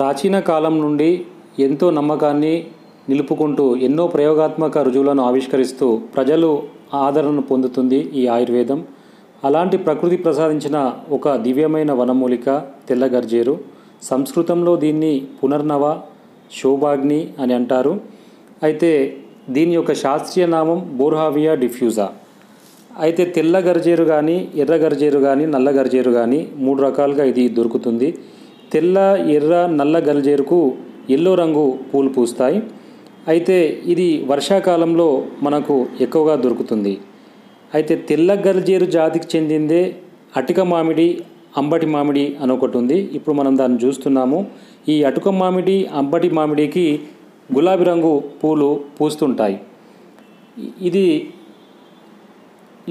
ప్రాచీన కాలం నుండి ఎంతో నమ్మకాన్ని నిలుపుకుంటూ ఎన్నో ప్రయోగాత్మక రుజువులను ఆవిష్కరిస్తూ ప్రజలు ఆదరణను పొందుతుంది ఈ ఆయుర్వేదం. అలాంటి ప్రకృతి ప్రసాదించిన ఒక దివ్యమైన వనమూలిక తెల్లగర్జేరు సంస్కృతంలో దీన్ని పునర్నవ శోభాగ్ని అని అంటారు. అయితే దీని యొక్క శాస్త్రీయ నామం బోర్హావియా డిఫ్యూజా. అయితే తెల్ల గర్జేరు కానీ ఎర్ర గర్జేరు కానీ నల్ల గర్జేరు కానీ మూడు రకాలుగా ఇది దొరుకుతుంది. తెల్ల ఎర్ర నల్ల గర్జేరుకు ఎల్లో రంగు పూలు పూస్తాయి. అయితే ఇది వర్షాకాలంలో మనకు ఎక్కువగా దొరుకుతుంది. అయితే తెల్ల గర్జేరు జాతికి చెందిందే అటిక మామిడి అంబటి మామిడి అని ఒకటి ఉంది. ఇప్పుడు మనం దాన్ని చూస్తున్నాము. ఈ అటుక మామిడి అంబటి మామిడికి గులాబీ రంగు పూలు పూస్తుంటాయి. ఇది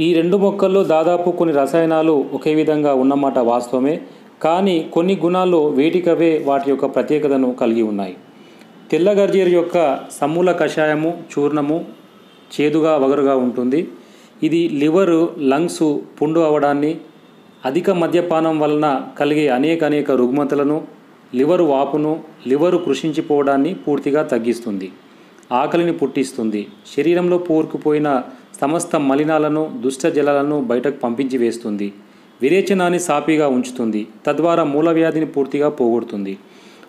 ఈ రెండు మొక్కల్లో దాదాపు కొన్ని రసాయనాలు ఒకే విధంగా ఉన్నమాట వాస్తవమే. కానీ కొన్ని గుణాలు వేటికవే వాటి యొక్క ప్రత్యేకతను కలిగి ఉన్నాయి. తెల్ల గర్జీరు యొక్క సమూల కషాయము చూర్ణము చేదుగా వగరుగా ఉంటుంది. ఇది లివరు లంగ్స్ పుండు అవడాన్ని అధిక మద్యపానం వలన కలిగే అనేక అనేక రుగ్మతలను లివరు వాపును లివరు కృషించిపోవడాన్ని పూర్తిగా తగ్గిస్తుంది. ఆకలిని పుట్టిస్తుంది. శరీరంలో పూరుకుపోయిన సమస్త మలినాలను దుష్ట జలాలను బయటకు పంపించి వేస్తుంది. విరేచనాన్ని సాపిగా ఉంచుతుంది. తద్వారా మూలవ్యాధిని పూర్తిగా పోగొడుతుంది.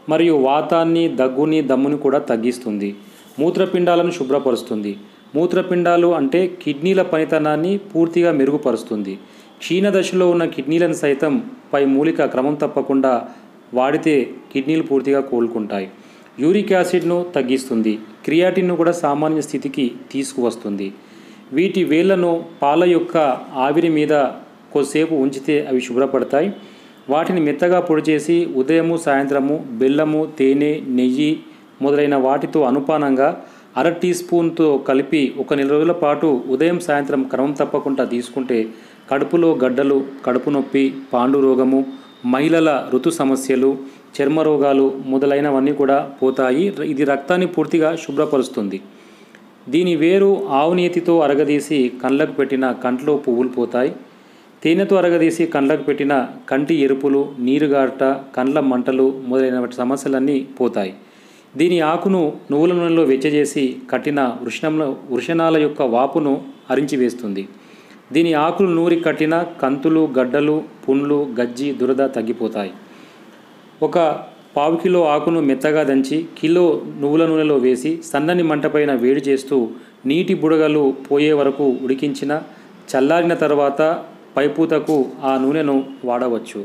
మరియు వాతాన్ని దగ్గుని దమ్ముని కూడా తగ్గిస్తుంది. మూత్రపిండాలను శుభ్రపరుస్తుంది. మూత్రపిండాలు అంటే కిడ్నీల పనితనాన్ని పూర్తిగా మెరుగుపరుస్తుంది. క్షీణ దశలో ఉన్న కిడ్నీలను సైతం పై మూలిక క్రమం తప్పకుండా వాడితే కిడ్నీలు పూర్తిగా కోలుకుంటాయి. యూరిక్ యాసిడ్ను తగ్గిస్తుంది. క్రియాటిన్ను కూడా సామాన్య స్థితికి తీసుకువస్తుంది. వీటి వేళ్ళను పాల యొక్క ఆవిరి మీద కొద్దిసేపు ఉంచితే అవి శుభ్రపడతాయి. వాటిని మెత్తగా పొడి చేసి ఉదయము సాయంత్రము బెల్లము తేనె నెయ్యి మొదలైన వాటితో అనుపానంగా అర టీ స్పూన్తో కలిపి ఒక నెల రోజుల పాటు ఉదయం సాయంత్రం క్రమం తప్పకుండా తీసుకుంటే కడుపులో గడ్డలు కడుపు నొప్పి పాండు రోగము మహిళల ఋతు సమస్యలు చర్మ రోగాలు మొదలైనవన్నీ కూడా పోతాయి. ఇది రక్తాన్ని పూర్తిగా శుభ్రపరుస్తుంది. దీని వేరు ఆవునేతితో అరగదీసి కండ్లకు పెట్టిన కంట్లో పువ్వులు పోతాయి. తేనెతో అరగదీసి కండ్లకు పెట్టిన కంటి ఎరుపులు నీరుగారట కండ్ల మంటలు మొదలైన సమస్యలన్నీ పోతాయి. దీని ఆకును నువ్వుల నూనెలో వెచ్చజేసి కట్టిన వృషణంలో వృషణాల యొక్క వాపును అరించివేస్తుంది దీని ఆకులు నూరి కట్టిన కంతులు గడ్డలు పుండ్లు గజ్జి దురద తగ్గిపోతాయి. ఒక పావు కిలో ఆకును మెత్తగా దంచి కిలో నువ్వుల నూనెలో వేసి సన్నని మంటపైన వేడి చేస్తూ నీటి బుడగలు పోయే వరకు ఉడికించిన చల్లారిన తర్వాత పైపూతకు ఆ నూనెను వాడవచ్చు.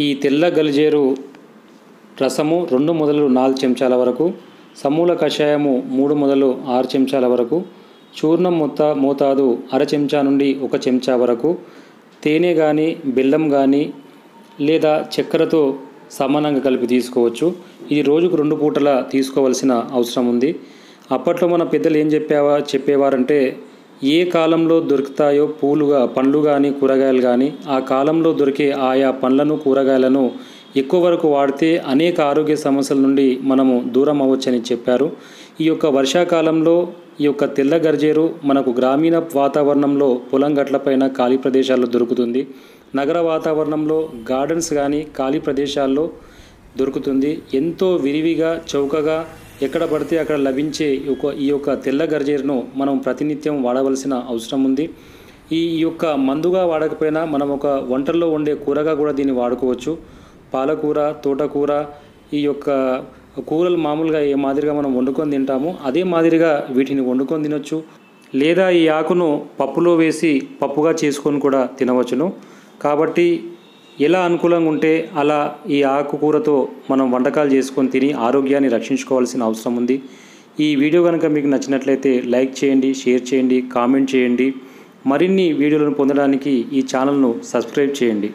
ఈ తెల్ల గలిజేరు రసము రెండు మొదలు నాలుగు చెంచాల వరకు సమూల కషాయము మూడు మొదలు ఆరు చెంచాల వరకు చూర్ణం మొత్త మోతాదు అర చెంచా నుండి ఒక చెంచా వరకు తేనె కానీ బెల్లం కానీ లేదా చక్కెరతో సమానంగా కలిపి తీసుకోవచ్చు. ఇది రోజుకు రెండు పూటల తీసుకోవాల్సిన అవసరం ఉంది. అప్పట్లో మన పెద్దలు ఏం చెప్పేవా చెప్పేవారంటే ఏ కాలంలో దొరుకుతాయో పూలుగా పండ్లు కానీ కూరగాయలు కానీ ఆ కాలంలో దొరికే ఆయా పండ్లను కూరగాయలను ఎక్కువ వరకు వాడితే అనేక ఆరోగ్య సమస్యల నుండి మనము దూరం అవ్వచ్చని చెప్పారు. ఈ యొక్క వర్షాకాలంలో ఈ యొక్క తెల్ల గర్జేరు మనకు గ్రామీణ వాతావరణంలో పొలం గట్లపైన ఖాళీ ప్రదేశాల్లో దొరుకుతుంది. నగర వాతావరణంలో గార్డెన్స్ కానీ ఖాళీ ప్రదేశాల్లో దొరుకుతుంది. ఎంతో విరివిగా చౌకగా ఎక్కడ పడితే అక్కడ లభించే ఒక ఈ యొక్క తెల్ల గర్జేరును మనం ప్రతినిత్యం వాడవలసిన అవసరం ఉంది. ఈ యొక్క మందుగా వాడకపోయినా మనం ఒక వంటల్లో వండే కూరగా కూడా దీన్ని వాడుకోవచ్చు. పాలకూర తోటకూర ఈ యొక్క కూరలు మామూలుగా ఏ మాదిరిగా మనం వండుకొని తింటామో అదే మాదిరిగా వీటిని వండుకొని తినొచ్చు. లేదా ఈ ఆకును పప్పులో వేసి పప్పుగా చేసుకొని కూడా తినవచ్చును. కాబట్టి ఎలా అనుకూలంగా ఉంటే అలా ఈ ఆకుకూరతో మనం వంటకాలు చేసుకొని తిని ఆరోగ్యాన్ని రక్షించుకోవాల్సిన అవసరం ఉంది. ఈ వీడియో కనుక మీకు నచ్చినట్లయితే లైక్ చేయండి షేర్ చేయండి కామెంట్ చేయండి. మరిన్ని వీడియోలను పొందడానికి ఈ ఛానల్ను సబ్స్క్రైబ్ చేయండి.